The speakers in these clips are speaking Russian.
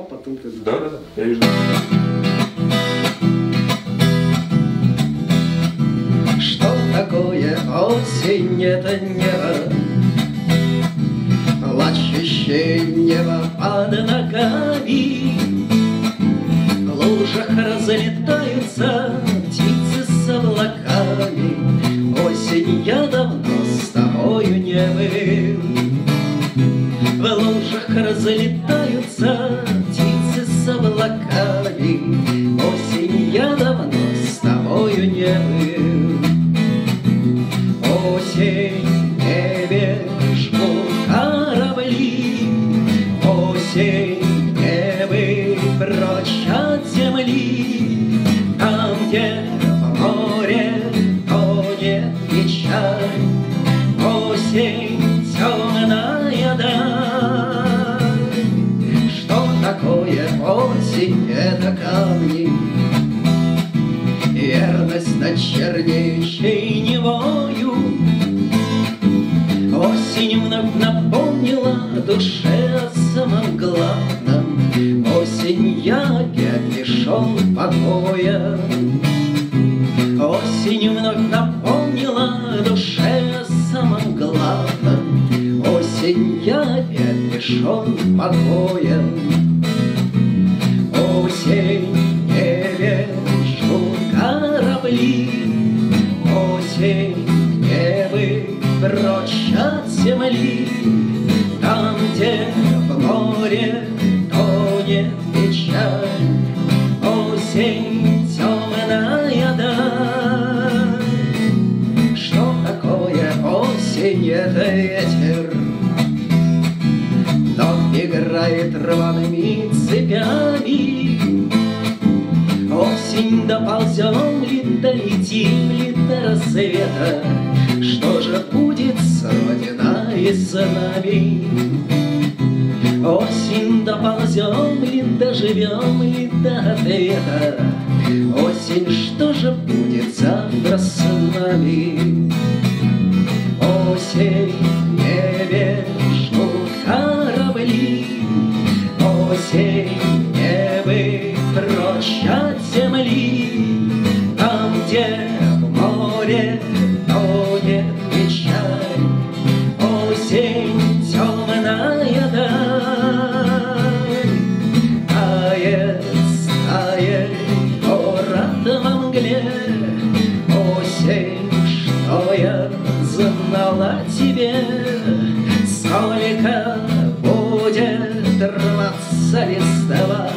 а потом ты... Да, да, да. Я вижу. Что такое осень, это небо, Плачущее небо под ногами. В лужах разлетаются птицы с облаками. Осень я давно с тобою не был. В лужах разлетаются не был. Осень, небе жмут корабли, Осень, небы прочь от земли, Там, где в море тонет печаль, Осень, темная даль. Что такое осень? Это камни, над чернеющей невою. Осень вновь напомнила душе о самом главном. Осень я опять лишен покоя Осень вновь напомнила душе о самом главном. Осень я опять лишен покоя земли, Там, где в море тонет печаль, Осень темная даль. Что такое осень? Это ветер, но играет рваными цепями. Осень доползем ли, долетим ли до рассвета, Что же будет с Родиной с нами? Осень доползем ли, доживем ли до ответа, Осень, что же будет завтра с нами? Осень Осень темная даль. Тает, тает город во мгле, Осень, что я знала тебе, Сколько будет рваться листва,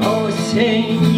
Осень